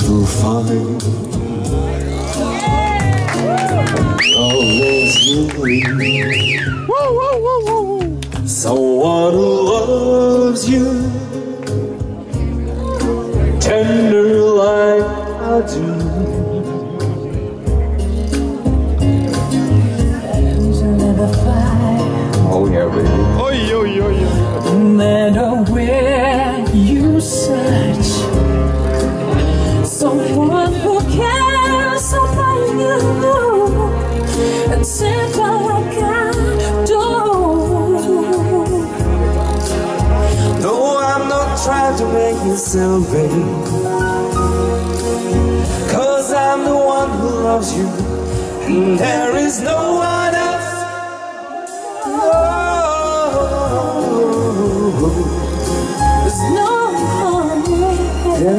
find always you someone who loves you tender like I do. Never fight, Oh yeah, baby. Oi, oi, oi, oi. Who cares about you and I do. No, I'm not trying to make you. Cause I'm the one who loves you, and there is no one else. Oh,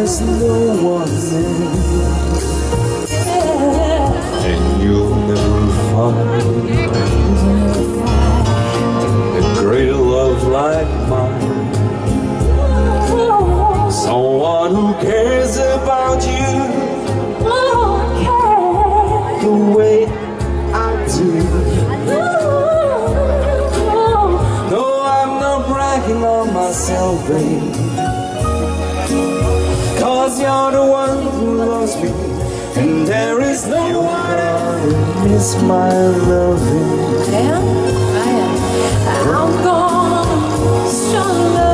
There's no one there. and you'll never find a greater love like mine. Someone who cares about you the way I do. No, I'm not bragging on myself, babe. Cause you're the one who loves me. And there is no one else miss my loving. I'm gonna show love.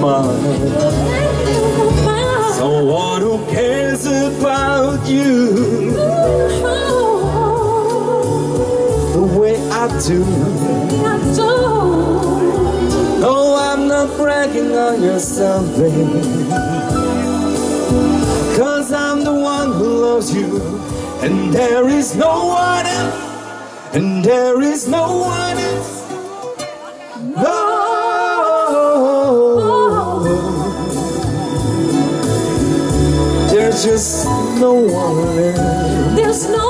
Mine. Someone who cares about you the way I do. No, I'm not bragging on yourself, babe. Cause I'm the one who loves you, and there is no one else, and there is no one else. There's just no one else. There's no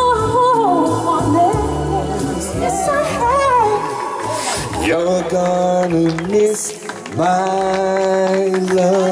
one else. Yes, I have. You're gonna miss my love.